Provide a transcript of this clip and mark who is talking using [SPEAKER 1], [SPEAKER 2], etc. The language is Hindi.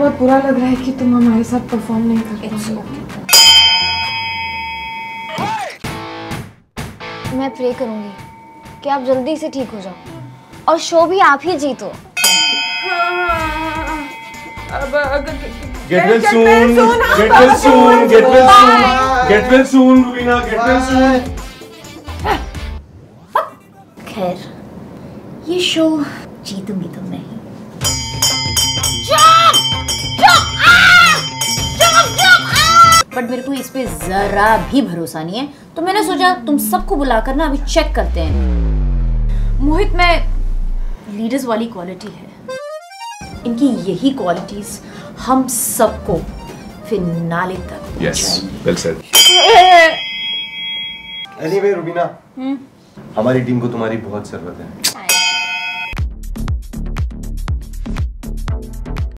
[SPEAKER 1] बहुत बुरा लग रहा है कि तुम हमारे साथ परफॉर्म नहीं कर पाओगे
[SPEAKER 2] मैं प्रे करूँगी कि आप जल्दी से ठीक हो जाओ और शो भी आप ही जीतो
[SPEAKER 3] Get well soon. Get well soon. Get well soon. Get well soon, Rubina. Get well soon.
[SPEAKER 4] खैर ये शो जीतूँगी तो नहीं बट मेरे को इस पे जरा भी भरोसा नहीं है तो मैंने सोचा तुम सबको बुलाकर ना अभी चेक करते हैं मोहित में लीडर्स वाली क्वालिटी है इनकी यही क्वालिटीज हम सबको फिनाले तक
[SPEAKER 3] Yes.
[SPEAKER 4] पहुंचाएँगी।
[SPEAKER 3] Well said.
[SPEAKER 5] एनीवे रुबीना हमारी टीम को तुम्हारी बहुत ज़रूरत है